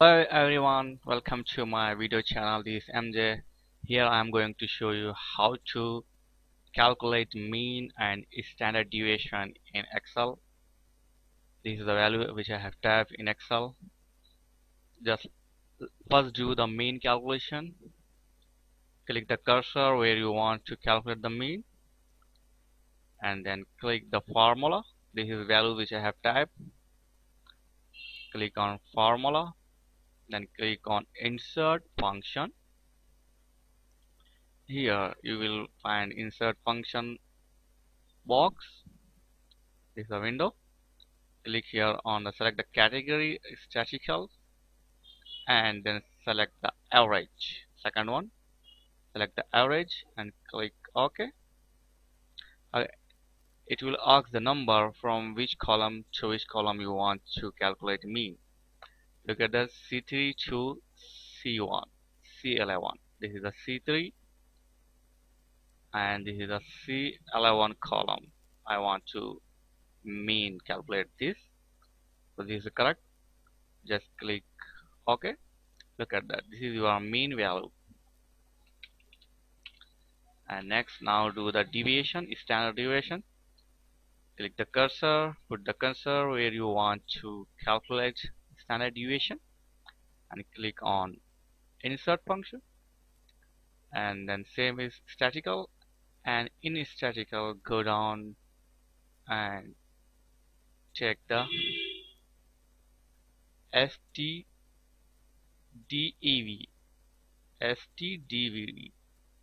Hello everyone, welcome to my video channel. This is MJ. Here I am going to show you how to calculate mean and standard deviation in Excel. This is the value which I have typed in Excel. Just first do the mean calculation. Click the cursor where you want to calculate the mean and then click the formula. This is the value which I have typed. Click on formula then click on insert function. Here you will find insert function box. This is a window. Click here on the select the category statistical and then select the average. Second one. Select the average and click OK. Okay. it will ask the number from which column to which column you want to calculate mean look at the C3 to C1 C11 this is a C3 and this is a C11 column. I want to mean calculate this. So this is correct. Just click OK. Look at that. This is your mean value. And next now do the deviation standard deviation. Click the cursor put the cursor where you want to calculate standard deviation and click on insert function. And then same is statistical and in statistical go down and check the STDEV STDEV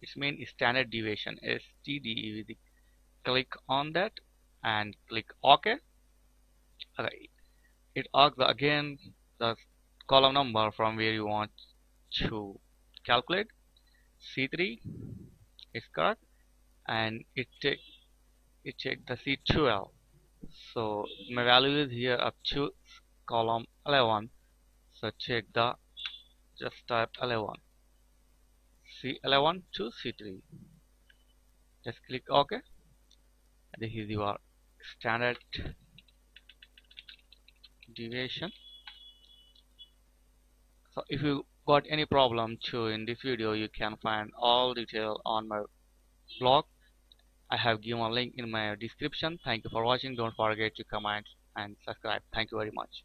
it's means standard deviation. STDEV click on that and click OK. Okay it asks again the column number from where you want to calculate. C3 is correct and it take it check the C12 so my value is here up to column 11 so check the just type 11 C11 to C3 just click OK this is your standard deviation so if you got any problem too in this video you can find all detail on my blog. I have given a link in my description. Thank you for watching. Don't forget to comment and subscribe. Thank you very much